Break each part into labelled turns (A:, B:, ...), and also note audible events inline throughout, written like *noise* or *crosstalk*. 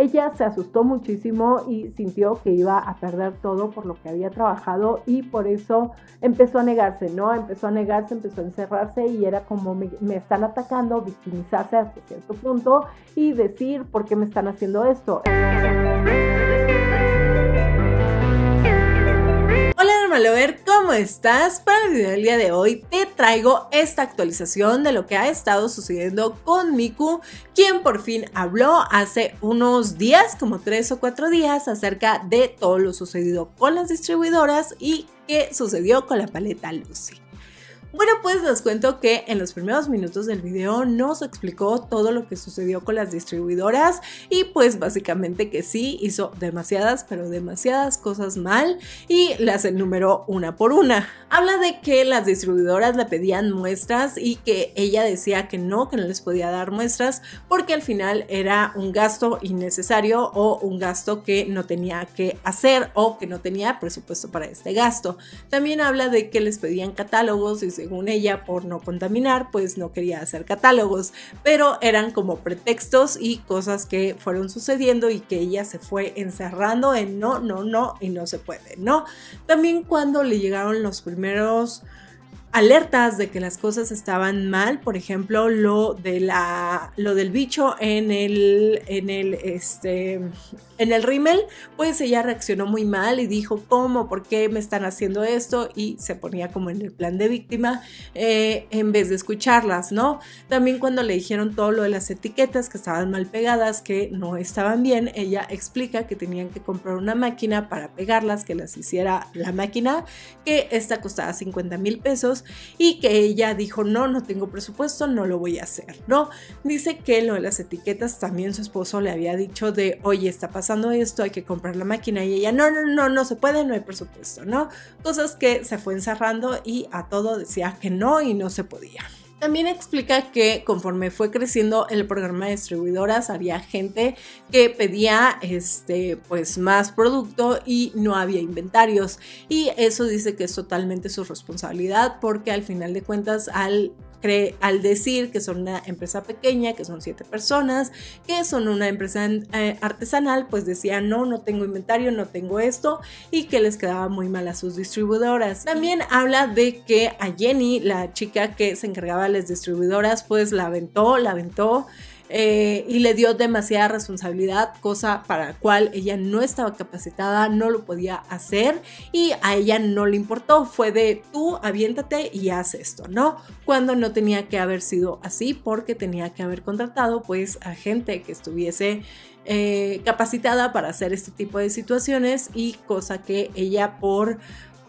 A: ella se asustó muchísimo y sintió que iba a perder todo por lo que había trabajado y por eso empezó a negarse, ¿no? Empezó a negarse, empezó a encerrarse y era como me, están atacando, victimizarse hasta cierto punto y decir por qué me están haciendo esto.
B: ver ¿cómo estás? Para el video del día de hoy te traigo esta actualización de lo que ha estado sucediendo con Miku, quien por fin habló hace unos días, como tres o cuatro días, acerca de todo lo sucedido con las distribuidoras y qué sucedió con la paleta Lucy. Bueno, pues les cuento que en los primeros minutos del video nos explicó todo lo que sucedió con las distribuidoras y pues básicamente que sí hizo demasiadas, pero demasiadas cosas mal y las enumeró una por una. Habla de que las distribuidoras le pedían muestras y que ella decía que no, que no les podía dar muestras porque al final era un gasto innecesario o un gasto que no tenía que hacer o que no tenía presupuesto para este gasto. También habla de que les pedían catálogos y según ella, por no contaminar, pues no quería hacer catálogos, pero eran como pretextos y cosas que fueron sucediendo y que ella se fue encerrando en no, no, no y no se puede, ¿no? También cuando le llegaron los primeros alertas de que las cosas estaban mal, por ejemplo, lo de la lo del bicho en el en el este en el rímel, pues ella reaccionó muy mal y dijo, ¿cómo? ¿Por qué me están haciendo esto? Y se ponía como en el plan de víctima eh, en vez de escucharlas, ¿no? También cuando le dijeron todo lo de las etiquetas que estaban mal pegadas, que no estaban bien, ella explica que tenían que comprar una máquina para pegarlas, que las hiciera la máquina, que esta costaba 50 mil pesos y que ella dijo, no, no tengo presupuesto, no lo voy a hacer, ¿no? Dice que lo de las etiquetas también su esposo le había dicho de, oye, está pasando esto, hay que comprar la máquina y ella, no, no, no, no se puede, no hay presupuesto, ¿no? Cosas que se fue encerrando y a todo decía que no y no se podía. También explica que conforme fue creciendo el programa de distribuidoras, había gente que pedía este, pues, más producto y no había inventarios. Y eso dice que es totalmente su responsabilidad porque al final de cuentas, al al decir que son una empresa pequeña, que son siete personas, que son una empresa eh, artesanal, pues decía no, no tengo inventario, no tengo esto y que les quedaba muy mal a sus distribuidoras. También habla de que a Jenny, la chica que se encargaba de las distribuidoras, pues la aventó, la aventó eh, y le dio demasiada responsabilidad, cosa para la cual ella no estaba capacitada, no lo podía hacer y a ella no le importó. Fue de tú aviéntate y haz esto, ¿no? Cuando no tenía que haber sido así porque tenía que haber contratado pues a gente que estuviese eh, capacitada para hacer este tipo de situaciones y cosa que ella por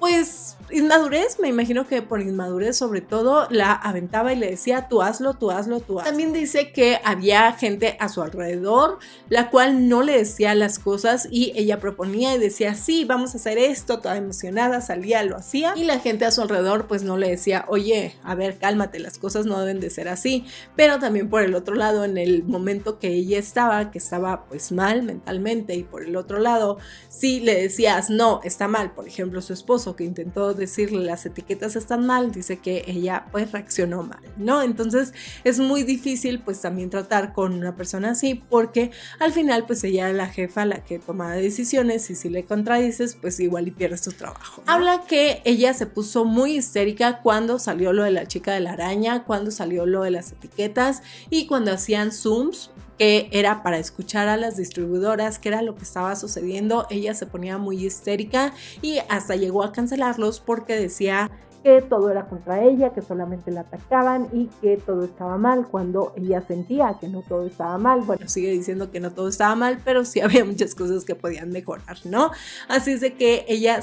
B: pues inmadurez, me imagino que por inmadurez sobre todo la aventaba y le decía, tú hazlo, tú hazlo, tú hazlo. También dice que había gente a su alrededor, la cual no le decía las cosas y ella proponía y decía, sí, vamos a hacer esto, toda emocionada, salía, lo hacía y la gente a su alrededor pues no le decía, oye, a ver, cálmate, las cosas no deben de ser así. Pero también por el otro lado, en el momento que ella estaba, que estaba pues mal mentalmente y por el otro lado, si le decías, no, está mal, por ejemplo, su esposo, que intentó decirle las etiquetas están mal, dice que ella pues reaccionó mal, ¿no? Entonces es muy difícil pues también tratar con una persona así porque al final pues ella es la jefa la que toma decisiones y si le contradices pues igual y pierdes tu trabajo. Habla que ella se puso muy histérica cuando salió lo de la chica de la araña, cuando salió lo de las etiquetas y cuando hacían zooms que era para escuchar a las distribuidoras, que era lo que estaba sucediendo. Ella se ponía muy histérica y hasta llegó a cancelarlos porque decía que todo era contra ella, que solamente la atacaban y que todo estaba mal cuando ella sentía que no todo estaba mal. Bueno, sigue diciendo que no todo estaba mal, pero sí había muchas cosas que podían mejorar, ¿no? Así es de que ella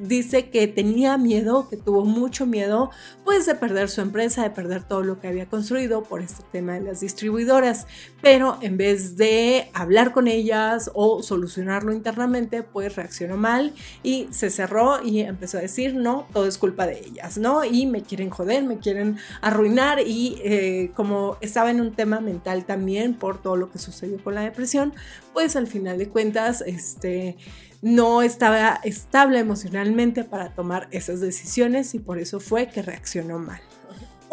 B: dice que tenía miedo, que tuvo mucho miedo, pues de perder su empresa, de perder todo lo que había construido por este tema de las distribuidoras. Pero en vez de hablar con ellas o solucionarlo internamente, pues reaccionó mal y se cerró y empezó a decir, no, todo es culpa de ellas, ¿no? Y me quieren joder, me quieren arruinar y eh, como estaba en un tema mental también por todo lo que sucedió con la depresión, pues al final de cuentas, este no estaba estable emocionalmente para tomar esas decisiones y por eso fue que reaccionó mal.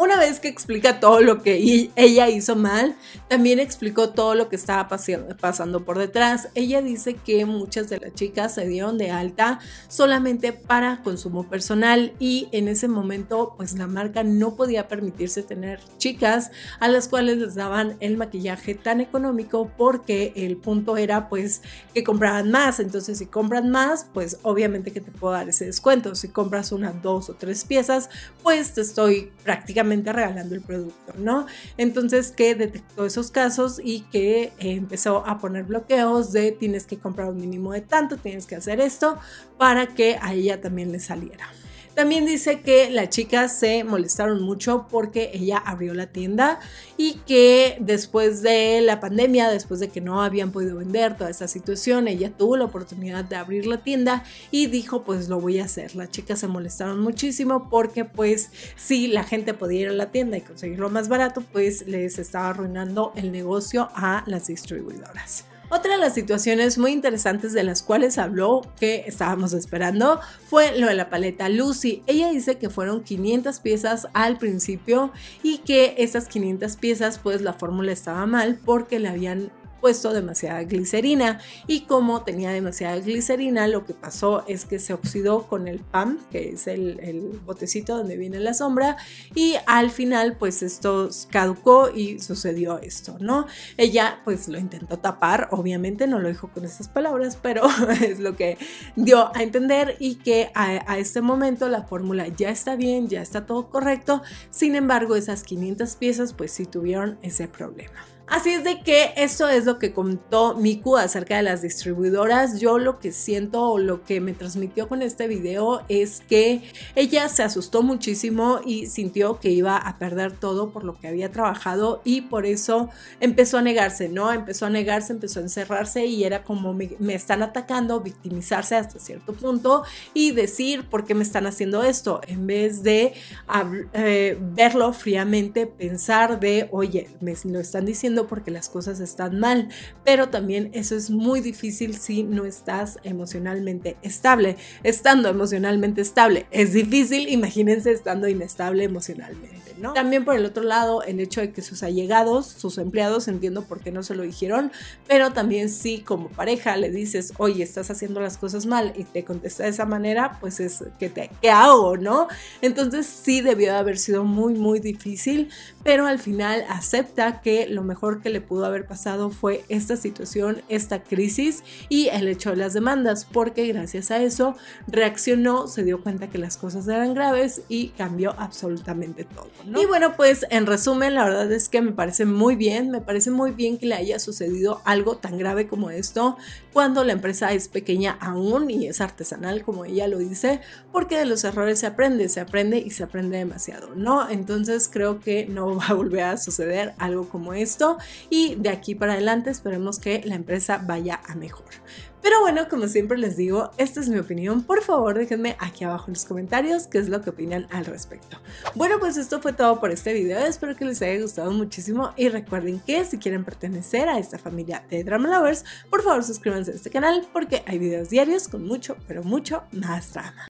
B: Una vez que explica todo lo que ella hizo mal, también explicó todo lo que estaba pasando por detrás. Ella dice que muchas de las chicas se dieron de alta solamente para consumo personal y en ese momento pues la marca no podía permitirse tener chicas a las cuales les daban el maquillaje tan económico porque el punto era pues que compraban más. Entonces si compran más pues obviamente que te puedo dar ese descuento. Si compras una, dos o tres piezas pues te estoy prácticamente regalando el producto, ¿no? Entonces que detectó esos casos y que eh, empezó a poner bloqueos de tienes que comprar un mínimo de tanto, tienes que hacer esto para que a ella también le saliera. También dice que las chicas se molestaron mucho porque ella abrió la tienda y que después de la pandemia, después de que no habían podido vender toda esa situación, ella tuvo la oportunidad de abrir la tienda y dijo pues lo voy a hacer. Las chicas se molestaron muchísimo porque pues si la gente podía ir a la tienda y conseguirlo más barato, pues les estaba arruinando el negocio a las distribuidoras. Otra de las situaciones muy interesantes de las cuales habló que estábamos esperando fue lo de la paleta Lucy. Ella dice que fueron 500 piezas al principio y que esas 500 piezas pues la fórmula estaba mal porque le habían puesto demasiada glicerina y como tenía demasiada glicerina lo que pasó es que se oxidó con el PAM que es el, botecito donde viene la sombra y al final pues esto caducó y sucedió esto, ¿no? Ella pues lo intentó tapar, obviamente no lo dijo con esas palabras, pero *laughs* es lo que dio a entender y que a, a este momento la fórmula ya está bien, ya está todo correcto, sin embargo esas 500 piezas pues sí tuvieron ese problema. Así es de que esto es lo que contó Miku acerca de las distribuidoras. Yo lo que siento o lo que me transmitió con este video es que ella se asustó muchísimo y sintió que iba a perder todo por lo que había trabajado y por eso empezó a negarse, ¿no? Empezó a negarse, empezó a encerrarse y era como me, están atacando, victimizarse hasta cierto punto y decir por qué me están haciendo esto en vez de eh, verlo fríamente, pensar de, oye, me lo están diciendo porque las cosas están mal, pero también eso es muy difícil si no estás emocionalmente estable. Estando emocionalmente estable es difícil, imagínense estando inestable emocionalmente, ¿no? También por el otro lado, el hecho de que sus allegados, sus empleados, entiendo por qué no se lo dijeron, pero también si como pareja le dices, oye, estás haciendo las cosas mal y te contesta de esa manera, pues es que te, ¿qué hago, no? Entonces sí debió de haber sido muy, muy difícil, pero al final acepta que lo mejor que le pudo haber pasado fue esta situación, esta crisis y el hecho de las demandas, porque gracias a eso reaccionó, se dio cuenta que las cosas eran graves y cambió absolutamente todo. Y bueno, pues en resumen, la verdad es que me parece muy bien, me parece muy bien que le haya sucedido algo tan grave como esto cuando la empresa es pequeña aún y es artesanal, como ella lo dice, porque de los errores se aprende, se aprende y se aprende demasiado, ¿no? Entonces creo que no *laughs* va a volver a suceder algo como esto y de aquí para adelante esperemos que la empresa vaya a mejor. Pero bueno, como siempre les digo, esta es mi opinión. Por favor, déjenme aquí abajo en los comentarios qué es lo que opinan al respecto. Bueno, pues esto fue todo por este video. Espero que les haya gustado muchísimo y recuerden que si quieren pertenecer a esta familia de Drama Lovers, por favor suscríbanse a este canal porque hay videos diarios con mucho, pero mucho más drama.